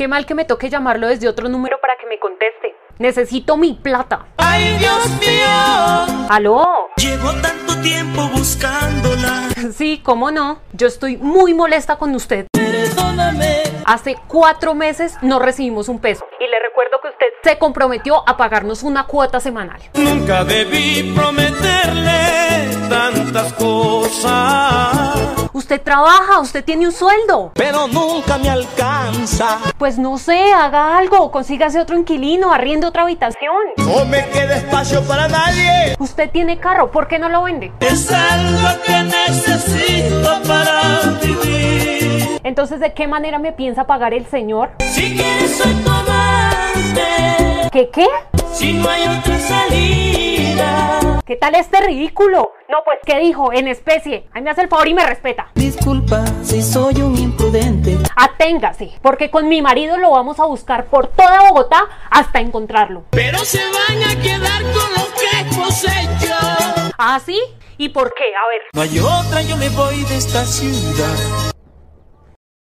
Qué mal que me toque llamarlo desde otro número para que me conteste. Necesito mi plata. ¡Ay, Dios mío! ¿Aló? Llevo tanto tiempo buscándola. Sí, cómo no. Yo estoy muy molesta con usted. Perdóname. Hace cuatro meses no recibimos un peso. Y le recuerdo que usted se comprometió a pagarnos una cuota semanal. Nunca debí prometerle tantas cosas. Usted trabaja, usted tiene un sueldo. Pero nunca me alcanza. Pues no sé, haga algo, consígase otro inquilino, arriende otra habitación. No me queda espacio para nadie. Usted tiene carro, ¿por qué no lo vende? Es algo que necesito para vivir. Entonces, ¿de qué manera me piensa pagar el señor? Si quieres soy tu amante. ¿Qué qué? Si no hay otra salida. ¿Qué tal este ridículo? No, pues, ¿qué dijo? En especie. Ahí me hace el favor y me respeta. Disculpa si soy un imprudente. Aténgase, porque con mi marido lo vamos a buscar por toda Bogotá hasta encontrarlo. Pero se van a quedar con lo que poseo. ¿Ah, sí? ¿Y por qué? A ver. No hay otra, yo me voy de esta ciudad.